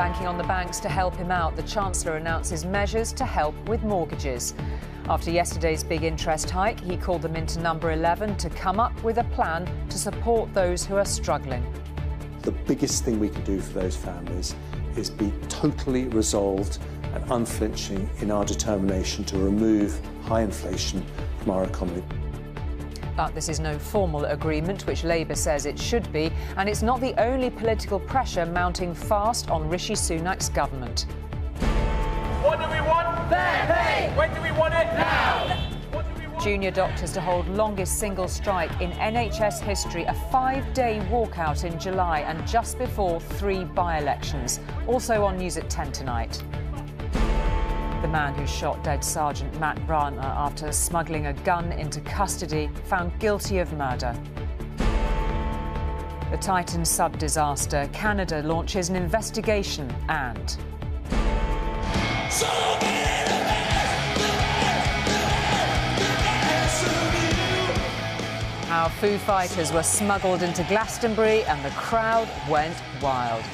Banking on the banks to help him out, the Chancellor announces measures to help with mortgages. After yesterday's big interest hike, he called them into number 11 to come up with a plan to support those who are struggling. The biggest thing we can do for those families is be totally resolved and unflinching in our determination to remove high inflation from our economy. But this is no formal agreement, which Labour says it should be, and it's not the only political pressure mounting fast on Rishi Sunak's government. What do we want? Fair pay! When do we want it? Now! Junior doctors to hold longest single strike in NHS history, a five-day walkout in July and just before three by-elections. Also on News at 10 tonight. The man who shot dead Sergeant Matt Ratana after smuggling a gun into custody found guilty of murder. The Titan sub disaster. Canada launches an investigation and. How Foo Fighters were smuggled into Glastonbury and the crowd went wild.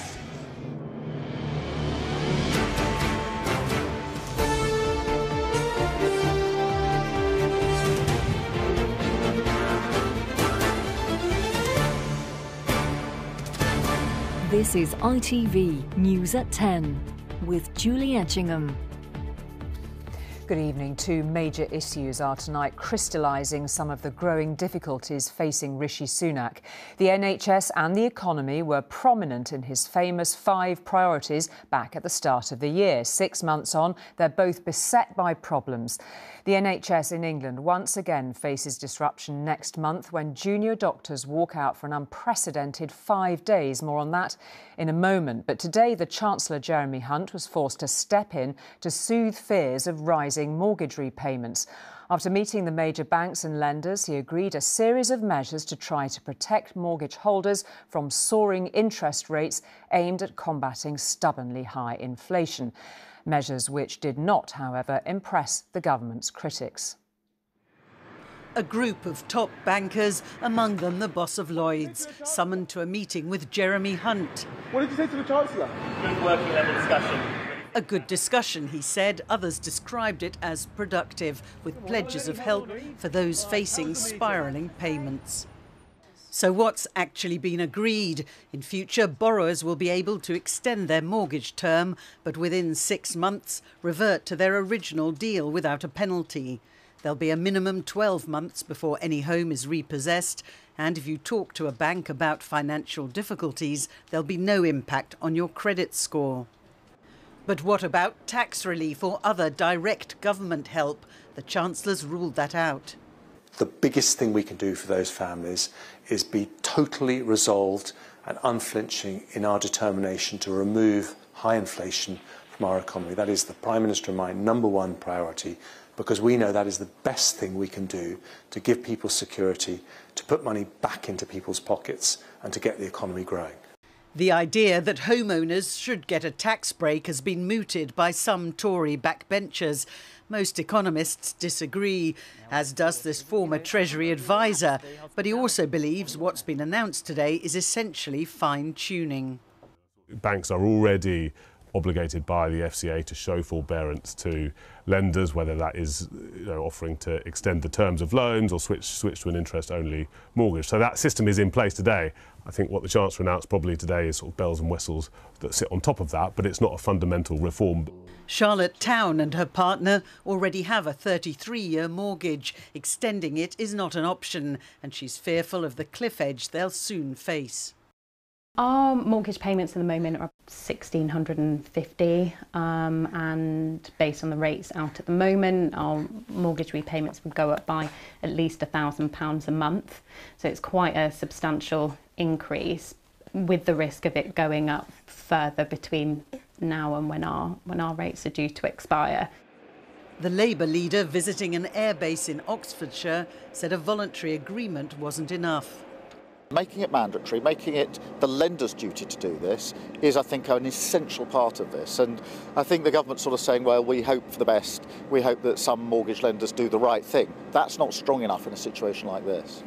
This is ITV News at 10 with Julie Etchingham. Good evening. Two major issues are tonight crystallising some of the growing difficulties facing Rishi Sunak. The NHS and the economy were prominent in his famous five priorities back at the start of the year. Six months on, they're both beset by problems. The NHS in England once again faces disruption next month when junior doctors walk out for an unprecedented five days. More on that in a moment. But today, the Chancellor Jeremy Hunt was forced to step in to soothe fears of rising mortgage repayments. After meeting the major banks and lenders, he agreed a series of measures to try to protect mortgage holders from soaring interest rates aimed at combating stubbornly high inflation measures which did not, however, impress the government's critics. A group of top bankers, among them the boss of Lloyds, summoned to a meeting with Jeremy Hunt. What did you say to the Chancellor? Good working level discussion. A good discussion, he said. Others described it as productive, with pledges of help for those facing spiralling payments. So, what's actually been agreed? In future, borrowers will be able to extend their mortgage term, but within six months revert to their original deal without a penalty. There'll be a minimum 12 months before any home is repossessed, and if you talk to a bank about financial difficulties, there'll be no impact on your credit score. But what about tax relief or other direct government help? The Chancellor's ruled that out. The biggest thing we can do for those families is be totally resolved and unflinching in our determination to remove high inflation from our economy. That is the Prime Minister and my number one priority because we know that is the best thing we can do to give people security, to put money back into people's pockets and to get the economy growing. The idea that homeowners should get a tax break has been mooted by some Tory backbenchers. Most economists disagree, as does this former Treasury adviser, But he also believes what's been announced today is essentially fine tuning. Banks are already obligated by the FCA to show forbearance to lenders, whether that is you know, offering to extend the terms of loans or switch, switch to an interest-only mortgage. So that system is in place today. I think what the Chancellor announced probably today is sort of bells and whistles that sit on top of that, but it's not a fundamental reform. Charlotte Town and her partner already have a 33 year mortgage. Extending it is not an option, and she's fearful of the cliff edge they'll soon face. Our mortgage payments at the moment are 1650 um, and based on the rates out at the moment our mortgage repayments would go up by at least thousand pounds a month so it's quite a substantial increase with the risk of it going up further between now and when our when our rates are due to expire. The Labour leader visiting an airbase in Oxfordshire said a voluntary agreement wasn't enough. Making it mandatory, making it the lender's duty to do this is, I think, an essential part of this. And I think the government's sort of saying, well, we hope for the best. We hope that some mortgage lenders do the right thing. That's not strong enough in a situation like this.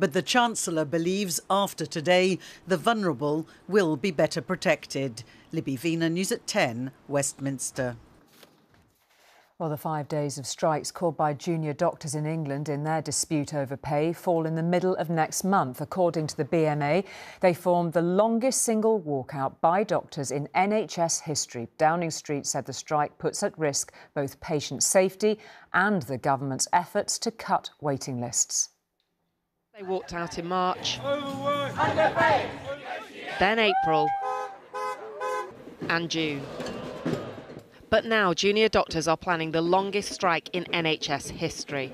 But the Chancellor believes after today, the vulnerable will be better protected. Libby Wiener, News at 10, Westminster. Well, the five days of strikes called by junior doctors in England in their dispute over pay fall in the middle of next month. According to the BMA, they formed the longest single walkout by doctors in NHS history. Downing Street said the strike puts at risk both patient safety and the government's efforts to cut waiting lists. They walked out in March, then April, and June. But now junior doctors are planning the longest strike in NHS history.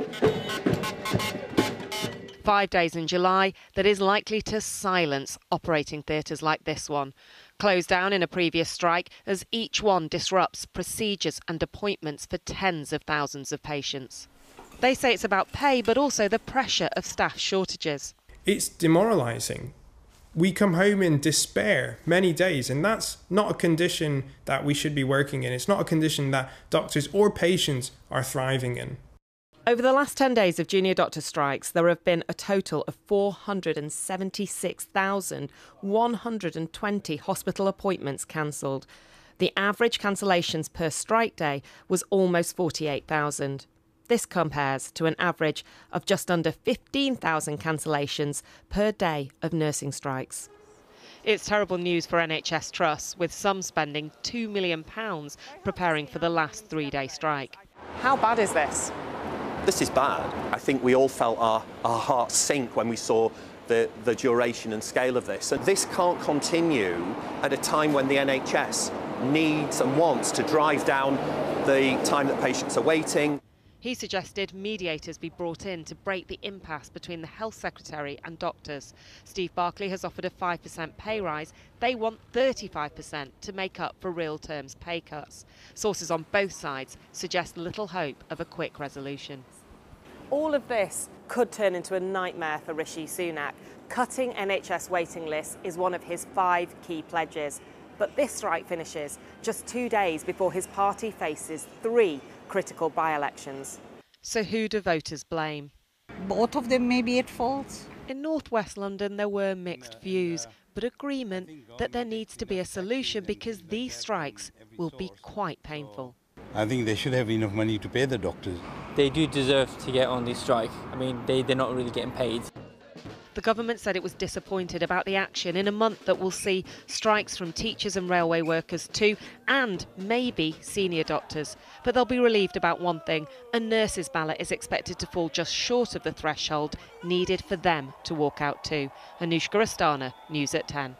Five days in July that is likely to silence operating theatres like this one. Closed down in a previous strike as each one disrupts procedures and appointments for tens of thousands of patients. They say it's about pay, but also the pressure of staff shortages. It's demoralising we come home in despair many days, and that's not a condition that we should be working in. It's not a condition that doctors or patients are thriving in. Over the last 10 days of junior doctor strikes, there have been a total of 476,120 hospital appointments cancelled. The average cancellations per strike day was almost 48,000. This compares to an average of just under 15,000 cancellations per day of nursing strikes. It's terrible news for NHS trusts, with some spending £2 million preparing for the last three day strike. How bad is this? This is bad. I think we all felt our, our hearts sink when we saw the, the duration and scale of this. And this can't continue at a time when the NHS needs and wants to drive down the time that patients are waiting. He suggested mediators be brought in to break the impasse between the Health Secretary and doctors. Steve Barclay has offered a 5% pay rise. They want 35% to make up for real terms pay cuts. Sources on both sides suggest little hope of a quick resolution. All of this could turn into a nightmare for Rishi Sunak. Cutting NHS waiting lists is one of his five key pledges. But this strike finishes just two days before his party faces three critical by-elections. So who do voters blame? Both of them may be at fault. In northwest London there were mixed views, but agreement that there needs to be a solution because these strikes will be quite painful. I think they should have enough money to pay the doctors. They do deserve to get on this strike. I mean, they, they're not really getting paid. The government said it was disappointed about the action in a month that will see strikes from teachers and railway workers too, and maybe senior doctors. But they'll be relieved about one thing a nurse's ballot is expected to fall just short of the threshold needed for them to walk out too. Anushka Asthana, News at 10.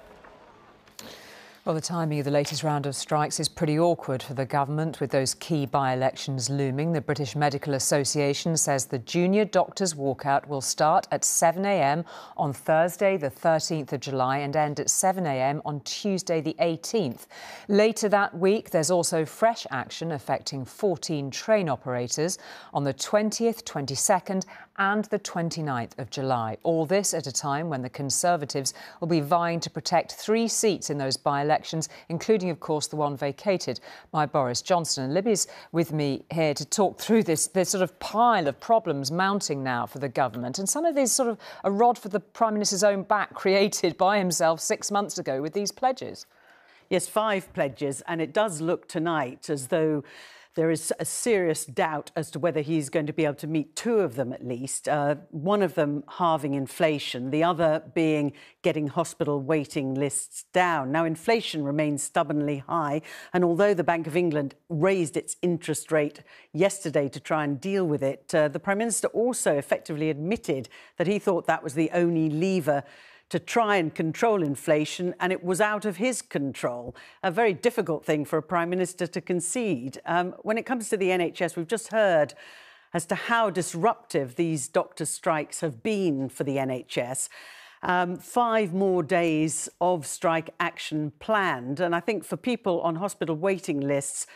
Well, the timing of the latest round of strikes is pretty awkward for the government, with those key by elections looming. The British Medical Association says the junior doctors' walkout will start at 7am on Thursday, the 13th of July, and end at 7am on Tuesday, the 18th. Later that week, there's also fresh action affecting 14 train operators on the 20th, 22nd, and the 29th of July. All this at a time when the Conservatives will be vying to protect three seats in those by elections, including, of course, the one vacated by Boris Johnson. And Libby's with me here to talk through this, this sort of pile of problems mounting now for the government. And some of these sort of a rod for the Prime Minister's own back created by himself six months ago with these pledges. Yes, five pledges, and it does look tonight as though there is a serious doubt as to whether he's going to be able to meet two of them at least. Uh, one of them halving inflation, the other being getting hospital waiting lists down. Now, inflation remains stubbornly high, and although the Bank of England raised its interest rate yesterday to try and deal with it, uh, the Prime Minister also effectively admitted that he thought that was the only lever to try and control inflation, and it was out of his control. A very difficult thing for a Prime Minister to concede. Um, when it comes to the NHS, we've just heard as to how disruptive these doctor strikes have been for the NHS. Um, five more days of strike action planned. And I think for people on hospital waiting lists,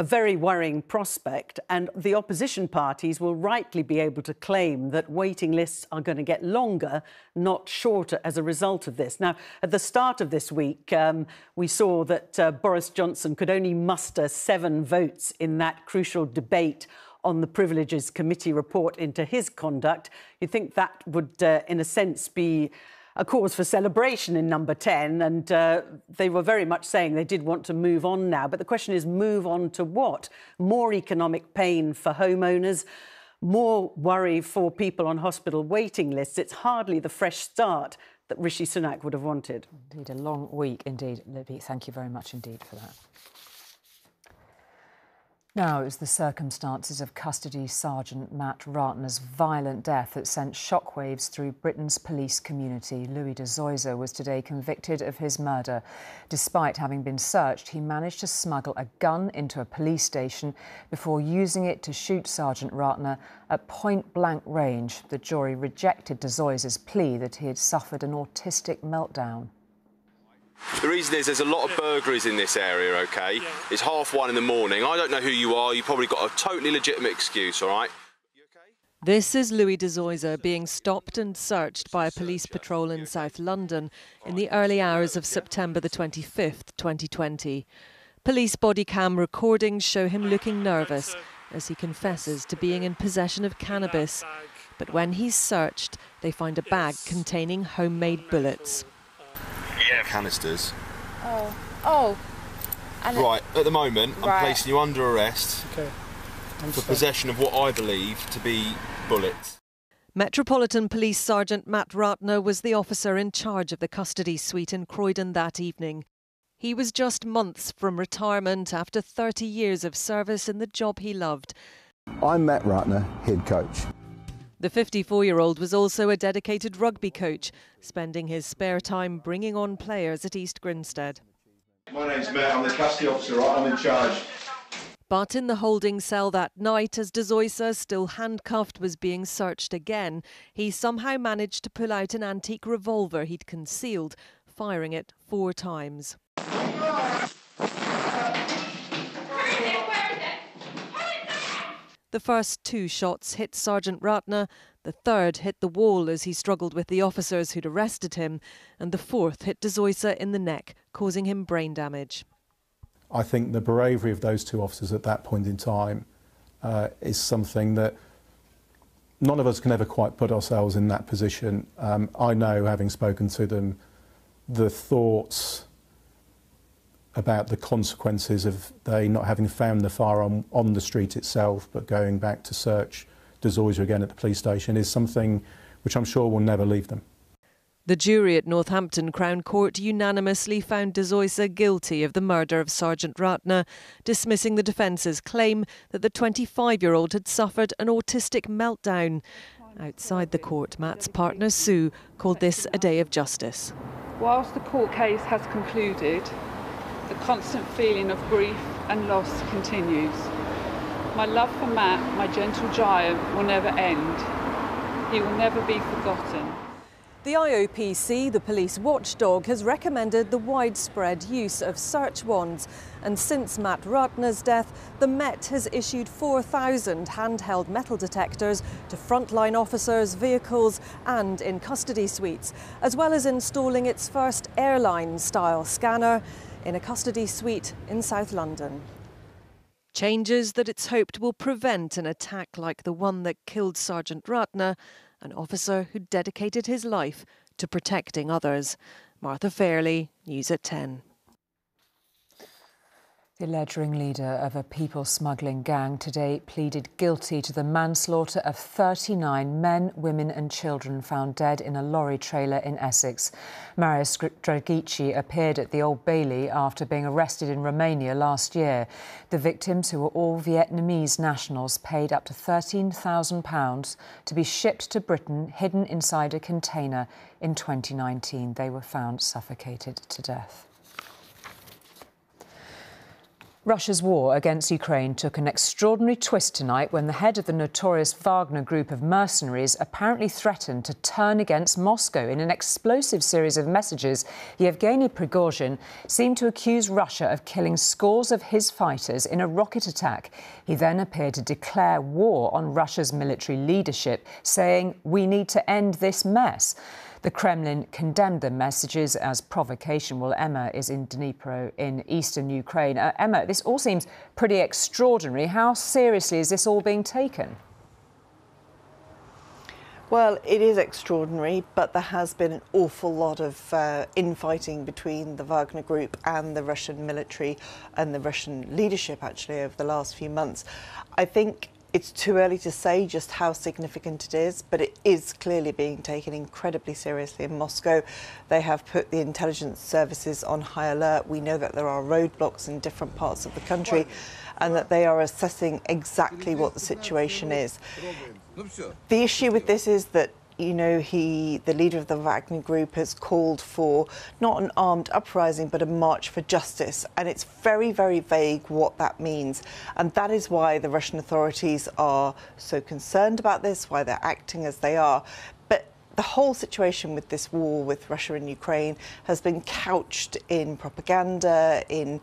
a very worrying prospect, and the opposition parties will rightly be able to claim that waiting lists are going to get longer, not shorter, as a result of this. Now, at the start of this week, um, we saw that uh, Boris Johnson could only muster seven votes in that crucial debate on the Privileges Committee report into his conduct. You'd think that would, uh, in a sense, be a cause for celebration in number 10. And uh, they were very much saying they did want to move on now. But the question is move on to what? More economic pain for homeowners, more worry for people on hospital waiting lists. It's hardly the fresh start that Rishi Sunak would have wanted. Indeed, a long week indeed, Libby. Thank you very much indeed for that. Now, was the circumstances of custody Sergeant Matt Ratana's violent death that sent shockwaves through Britain's police community. Louis de Zoysa was today convicted of his murder. Despite having been searched, he managed to smuggle a gun into a police station before using it to shoot Sergeant Ratana at point blank range. The jury rejected de Zoysa's plea that he had suffered an autistic meltdown. The reason is there's a lot of burglaries in this area, okay? It's half one in the morning. I don't know who you are. You've probably got a totally legitimate excuse, all right? This is Louis de Zoysa being stopped and searched by a police patrol in South London in the early hours of September the 25th, 2020. Police body cam recordings show him looking nervous as he confesses to being in possession of cannabis. But when he's searched, they find a bag containing homemade bullets. Yeah. Canisters. Oh. Oh. And Right, at the moment, I'm placing you under arrest for possession of what I believe to be bullets. Metropolitan Police Sergeant Matt Ratana was the officer in charge of the custody suite in Croydon that evening. He was just months from retirement after 30 years of service in the job he loved. I'm Matt Ratana, head coach. The 54 year old was also a dedicated rugby coach, spending his spare time bringing on players at East Grinstead. My name's Matt, I'm the custody officer? I'm in charge. But in the holding cell that night, as De Zoysa, still handcuffed, was being searched again, he somehow managed to pull out an antique revolver he'd concealed, firing it four times. The first two shots hit Sergeant Ratana, the third hit the wall as he struggled with the officers who'd arrested him, and the fourth hit De Zoysa in the neck, causing him brain damage. I think the bravery of those two officers at that point in time uh, is something that none of us can ever quite put ourselves in that position. Um, I know, having spoken to them, the thoughts about the consequences of they not having found the firearm on the street itself, but going back to search De again at the police station is something which I'm sure will never leave them. The jury at Northampton Crown Court unanimously found De Zoysa guilty of the murder of Sergeant Ratana, dismissing the defence's claim that the 25 year old had suffered an autistic meltdown. Outside the court, Matt's partner Sue called this a day of justice. Whilst the court case has concluded, the constant feeling of grief and loss continues. My love for Matt, my gentle giant, will never end. He will never be forgotten. The IOPC, the police watchdog, has recommended the widespread use of search wands. And since Matt Ratana's death, the Met has issued 4,000 handheld metal detectors to frontline officers, vehicles, and in custody suites, as well as installing its first airline style scanner in a custody suite in South London. Changes that it's hoped will prevent an attack like the one that killed Sergeant Ratana, an officer who dedicated his life to protecting others. Martha Fairlie, News at 10. The alleged leader of a people smuggling gang today pleaded guilty to the manslaughter of 39 men, women, and children found dead in a lorry trailer in Essex. Marius Draghici appeared at the Old Bailey after being arrested in Romania last year. The victims, who were all Vietnamese nationals, paid up to £13,000 to be shipped to Britain, hidden inside a container. In 2019, they were found suffocated to death. Russia's war against Ukraine took an extraordinary twist tonight when the head of the notorious Wagner group of mercenaries apparently threatened to turn against Moscow. In an explosive series of messages, Yevgeny Prigozhin seemed to accuse Russia of killing scores of his fighters in a rocket attack. He then appeared to declare war on Russia's military leadership, saying, We need to end this mess. The Kremlin condemned the messages as provocation. Well, Emma is in Dnipro in eastern Ukraine. Uh, Emma, this all seems pretty extraordinary. How seriously is this all being taken? Well, it is extraordinary, but there has been an awful lot of uh, infighting between the Wagner Group and the Russian military and the Russian leadership actually over the last few months. I think it's too early to say just how significant it is, but it is clearly being taken incredibly seriously in Moscow. They have put the intelligence services on high alert. We know that there are roadblocks in different parts of the country and that they are assessing exactly what the situation is. The issue with this is that you know, he, the leader of the Wagner group, has called for not an armed uprising, but a march for justice. And it's very, very vague what that means. And that is why the Russian authorities are so concerned about this, why they're acting as they are. But the whole situation with this war with Russia and Ukraine has been couched in propaganda, in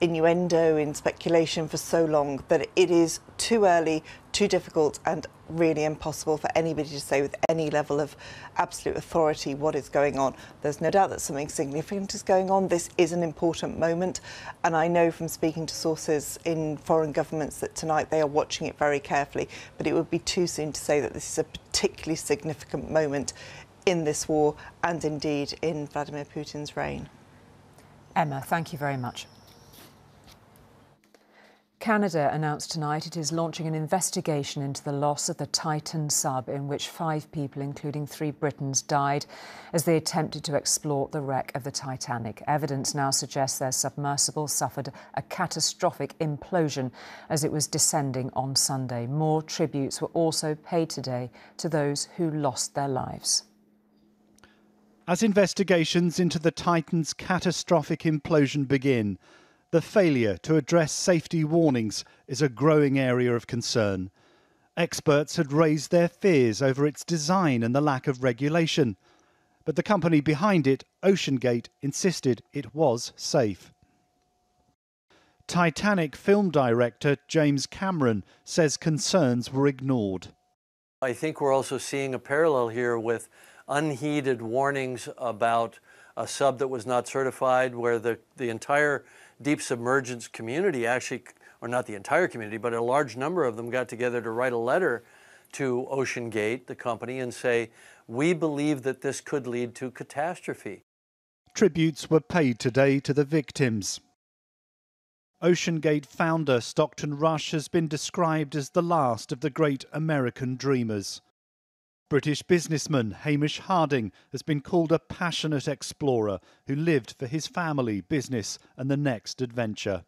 innuendo, in speculation for so long that it is too early, too difficult, and really impossible for anybody to say with any level of absolute authority what is going on. There's no doubt that something significant is going on. This is an important moment, and I know from speaking to sources in foreign governments that tonight they are watching it very carefully, but it would be too soon to say that this is a particularly significant moment in this war and indeed in Vladimir Putin's reign. Emma, thank you very much. Canada announced tonight it is launching an investigation into the loss of the Titan sub, in which five people, including three Britons, died as they attempted to explore the wreck of the Titanic. Evidence now suggests their submersible suffered a catastrophic implosion as it was descending on Sunday. More tributes were also paid today to those who lost their lives. As investigations into the Titan's catastrophic implosion begin, the failure to address safety warnings is a growing area of concern. Experts had raised their fears over its design and the lack of regulation. But the company behind it, OceanGate, insisted it was safe. Titanic film director James Cameron says concerns were ignored. I think we're also seeing a parallel here with unheeded warnings about a sub that was not certified, where the, the entire deep submergence community actually, or not the entire community, but a large number of them got together to write a letter to OceanGate, the company, and say, we believe that this could lead to catastrophe. Tributes were paid today to the victims. OceanGate founder Stockton Rush has been described as the last of the great American dreamers. British businessman Hamish Harding has been called a passionate explorer who lived for his family, business, and the next adventure.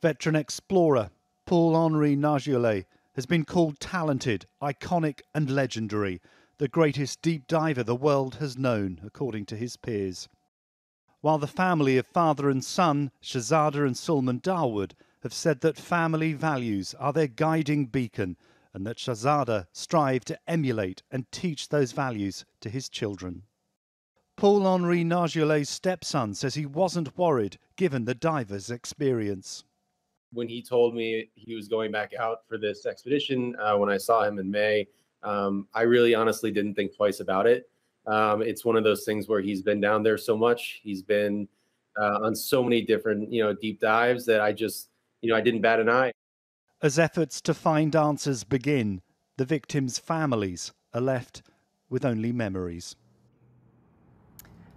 Veteran explorer Paul Henri Nargeolet has been called talented, iconic, and legendary, the greatest deep diver the world has known, according to his peers. While the family of father and son, Shahzada and Suleman Dawood, have said that family values are their guiding beacon and that Shahzada strived to emulate and teach those values to his children. Paul Henri Nargeolet's stepson says he wasn't worried given the diver's experience. When he told me he was going back out for this expedition, uh, when I saw him in May, um, I really honestly didn't think twice about it. Um, it's one of those things where he's been down there so much, he's been uh, on so many different, you know, deep dives that I just, you know, I didn't bat an eye. As efforts to find answers begin, the victims' families are left with only memories.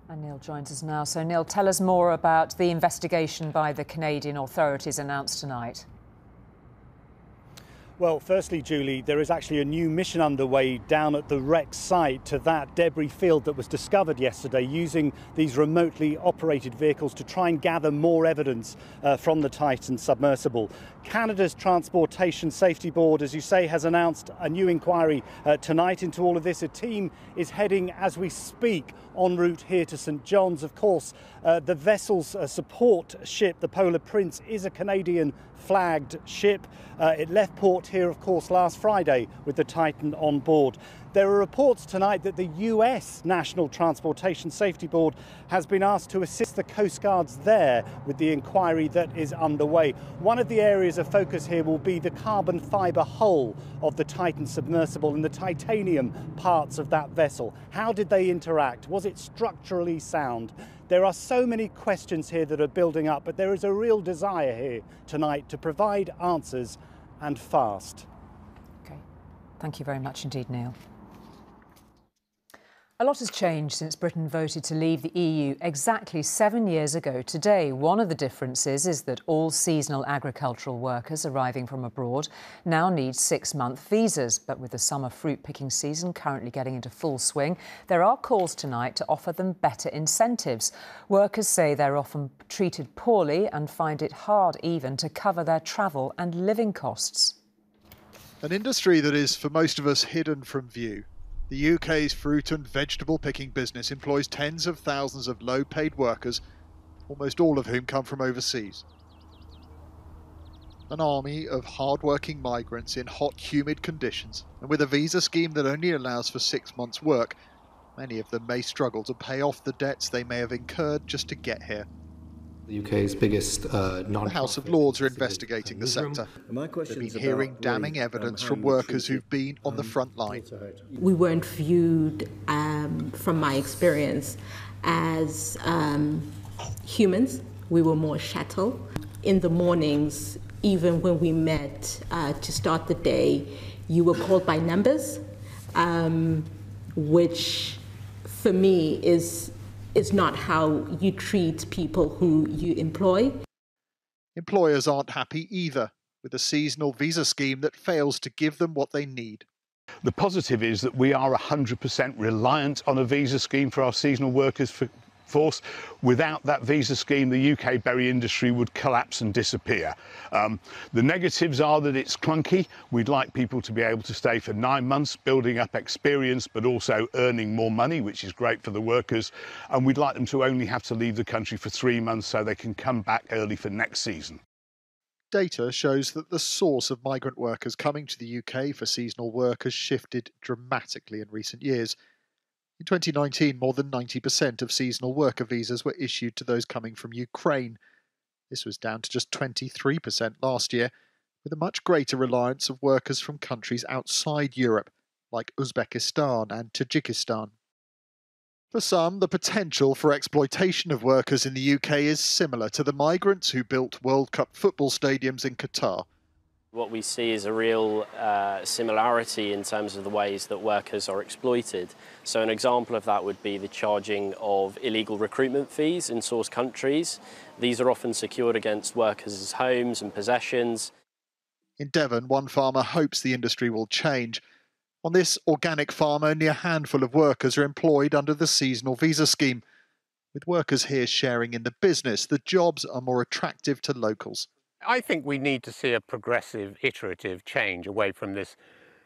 And Neil joins us now. So, Neil, tell us more about the investigation by the Canadian authorities announced tonight. Well, firstly, Julie, there is actually a new mission underway down at the wreck site to that debris field that was discovered yesterday using these remotely operated vehicles to try and gather more evidence uh, from the Titan submersible. Canada's Transportation Safety Board, as you say, has announced a new inquiry uh, tonight into all of this. A team is heading as we speak en route here to St John's. Of course, uh, the vessel's uh, support ship, the Polar Prince, is a Canadian flagged ship. Uh, it left port here, of course, last Friday with the Titan on board. There are reports tonight that the US National Transportation Safety Board has been asked to assist the Coast Guards there with the inquiry that is underway. One of the areas of focus here will be the carbon fibre hull of the Titan submersible and the titanium parts of that vessel. How did they interact? Was it structurally sound? There are so many questions here that are building up, but there is a real desire here tonight to provide answers and fast. Okay. Thank you very much indeed, Neil. A lot has changed since Britain voted to leave the EU exactly seven years ago today. One of the differences is that all seasonal agricultural workers arriving from abroad now need six month visas. But with the summer fruit picking season currently getting into full swing, there are calls tonight to offer them better incentives. Workers say they're often treated poorly and find it hard even to cover their travel and living costs. An industry that is, for most of us, hidden from view. The UK's fruit and vegetable picking business employs tens of thousands of low paid workers, almost all of whom come from overseas. An army of hard working migrants in hot, humid conditions, and with a visa scheme that only allows for six months' work, many of them may struggle to pay off the debts they may have incurred just to get here. The UK's biggest uh, non The House of Lords are investigating the sector. They've been hearing damning evidence from workers who've been on the front line. We weren't viewed, um, from my experience, as um, humans. We were more chattel. In the mornings, even when we met uh, to start the day, you were called by numbers, um, which for me is is not how you treat people who you employ. Employers aren't happy either with a seasonal visa scheme that fails to give them what they need. The positive is that we are 100% reliant on a visa scheme for our seasonal workers for, force. Without that visa scheme, the UK berry industry would collapse and disappear. Um, the negatives are that it's clunky. We'd like people to be able to stay for nine months, building up experience, but also earning more money, which is great for the workers. And we'd like them to only have to leave the country for three months so they can come back early for next season. Data shows that the source of migrant workers coming to the UK for seasonal work has shifted dramatically in recent years. In 2019, more than 90% of seasonal worker visas were issued to those coming from Ukraine. This was down to just 23% last year, with a much greater reliance of workers from countries outside Europe, like Uzbekistan and Tajikistan. For some, the potential for exploitation of workers in the UK is similar to the migrants who built World Cup football stadiums in Qatar. What we see is a real uh, similarity in terms of the ways that workers are exploited. So, an example of that would be the charging of illegal recruitment fees in source countries. These are often secured against workers' homes and possessions. In Devon, one farmer hopes the industry will change. On this organic farm, only a handful of workers are employed under the seasonal visa scheme. With workers here sharing in the business, the jobs are more attractive to locals. I think we need to see a progressive, iterative change away from this,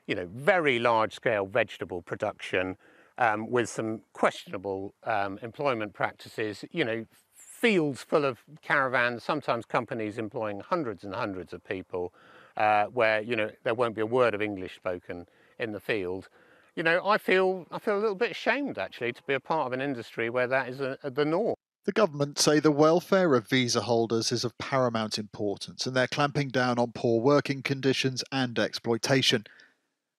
you know, very large-scale vegetable production um, with some questionable um, employment practices. You know, fields full of caravans, sometimes companies employing hundreds and hundreds of people, uh, where you know there won't be a word of English spoken in the field. You know, I feel I feel a little bit ashamed actually to be a part of an industry where that is a, a, the norm. The government say the welfare of visa holders is of paramount importance and they're clamping down on poor working conditions and exploitation.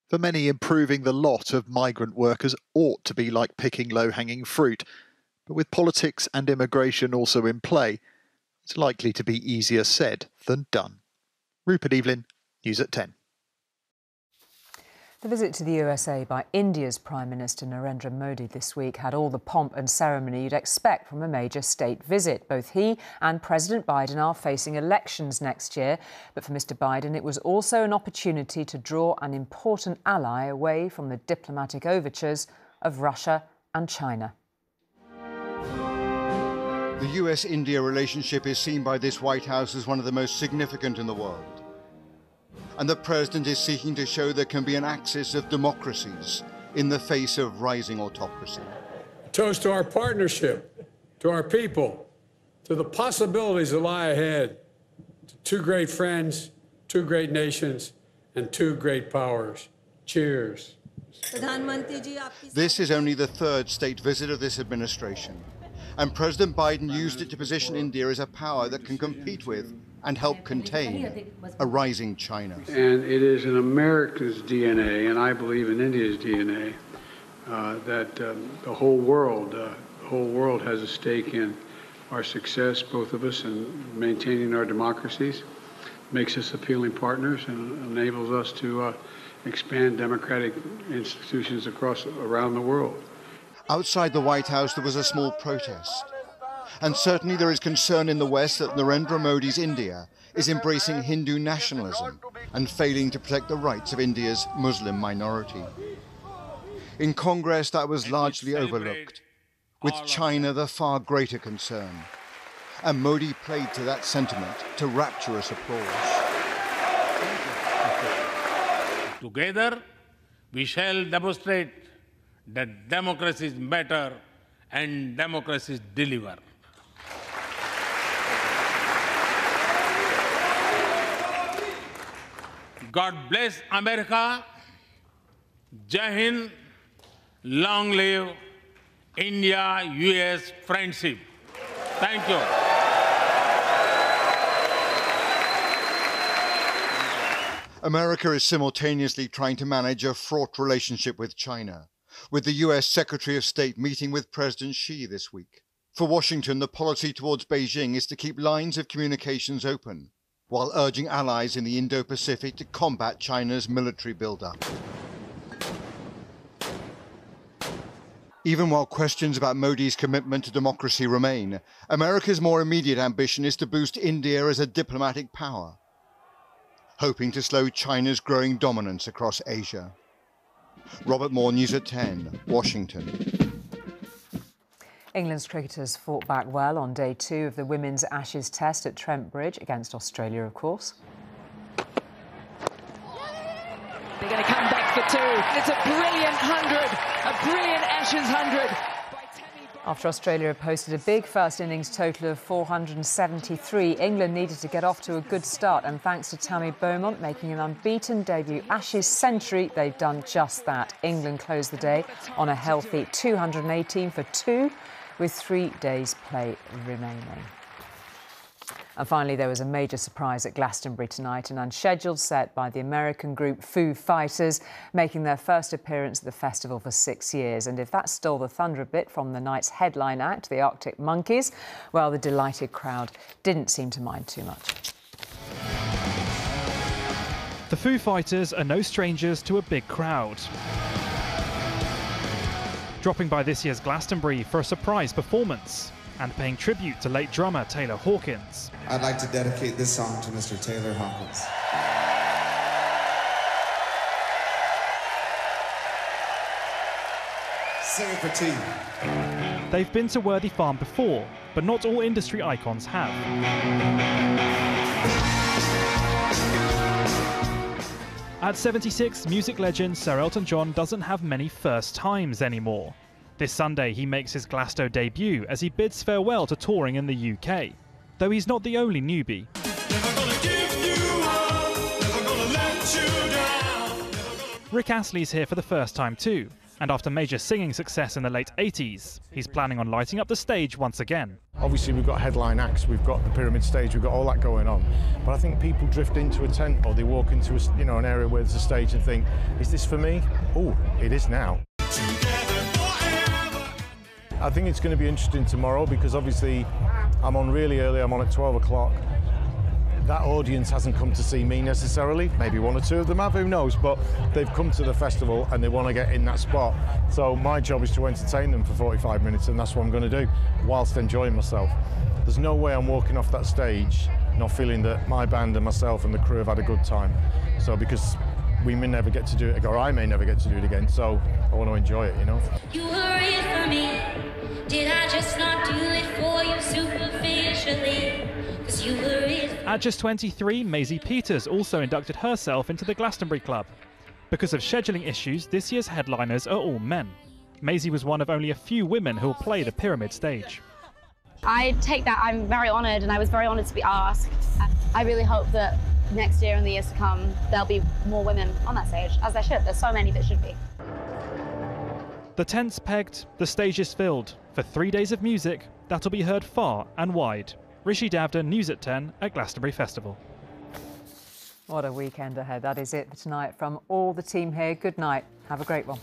For many, improving the lot of migrant workers ought to be like picking low hanging fruit. But with politics and immigration also in play, it's likely to be easier said than done. Rupert Evelyn, News at 10. The visit to the USA by India's Prime Minister Narendra Modi this week had all the pomp and ceremony you'd expect from a major state visit. Both he and President Biden are facing elections next year, but for Mr Biden it was also an opportunity to draw an important ally away from the diplomatic overtures of Russia and China. The US India relationship is seen by this White House as one of the most significant in the world and the president is seeking to show there can be an axis of democracies in the face of rising autocracy. Toast to our partnership, to our people, to the possibilities that lie ahead, to two great friends, two great nations, and two great powers. Cheers. This is only the third state visit of this administration, and President Biden used it to position India as a power that can compete with and help contain a rising China. And it is in America's DNA, and I believe in India's DNA, uh, that um, the whole world, uh, the whole world has a stake in our success, both of us, in maintaining our democracies, makes us appealing partners, and enables us to uh, expand democratic institutions across around the world. Outside the White House, there was a small protest. And certainly there is concern in the West that Narendra Modi's India is embracing Hindu nationalism and failing to protect the rights of India's Muslim minority. In Congress, that was largely overlooked, with China the far greater concern. And Modi played to that sentiment to rapturous applause. Together, we shall demonstrate that democracies matter and democracies deliver. God bless America. Jai Hind. Long live India US friendship. Thank you. America is simultaneously trying to manage a fraught relationship with China, with the US Secretary of State meeting with President Xi this week. For Washington, the policy towards Beijing is to keep lines of communications open, while urging allies in the Indo Pacific to combat China's military buildup. Even while questions about Modi's commitment to democracy remain, America's more immediate ambition is to boost India as a diplomatic power, hoping to slow China's growing dominance across Asia. Robert Moore, News at 10, Washington. England's cricketers fought back well on day two of the women's Ashes test at Trent Bridge against Australia, of course. They're going to come back for two. It's a brilliant hundred, a brilliant Ashes hundred. After Australia posted a big first innings total of 473, England needed to get off to a good start, and thanks to Tammy Beaumont making an unbeaten debut Ashes century, they've done just that. England closed the day on a healthy 218 for two with three days' play remaining. And finally, there was a major surprise at Glastonbury tonight, an unscheduled set by the American group Foo Fighters, making their first appearance at the festival for six years. And if that stole the thunder a bit from the night's headline act, the Arctic Monkeys, well, the delighted crowd didn't seem to mind too much. The Foo Fighters are no strangers to a big crowd dropping by this year's Glastonbury for a surprise performance and paying tribute to late drummer Taylor Hawkins. I'd like to dedicate this song to Mr. Taylor Hawkins. Sing it for tea. They've been to Worthy Farm before, but not all industry icons have. At 76, music legend Sir Elton John doesn't have many first times anymore. This Sunday, he makes his Glastonbury debut as he bids farewell to touring in the UK. Though he's not the only newbie. Rick Astley's here for the first time too, and after major singing success in the late 80s, he's planning on lighting up the stage once again. Obviously, we've got headline acts, we've got the pyramid stage, we've got all that going on. But I think people drift into a tent or they walk into a, you know an area where there's a stage and think, "Is this for me?" Oh, it is now. I think it's going to be interesting tomorrow because obviously I'm on really early. I'm on at 12 o'clock that audience hasn't come to see me necessarily. Maybe one or two of them have, who knows? But they've come to the festival and they want to get in that spot. So my job is to entertain them for 45 minutes, and that's what I'm going to do whilst enjoying myself. There's no way I'm walking off that stage not feeling that my band and myself and the crew have had a good time. So because we may never get to do it again, or I may never get to do it again. So I want to enjoy it, you know. You were for me. Did I just not do it for you superficially? At just 23, Maisie Peters also inducted herself into the Glastonbury Club. Because of scheduling issues, this year's headliners are all men. Maisie was one of only a few women who will play the pyramid stage. I take that, I'm very honoured and I was very honoured to be asked. I really hope that next year and the years to come, there'll be more women on that stage, as there should. There's so many that should be. The tent's pegged, the stage is filled. For three days of music that'll be heard far and wide. Rishi Davda, News at 10 at Glastonbury Festival. What a weekend ahead. That is it for tonight from all the team here. Good night. Have a great one.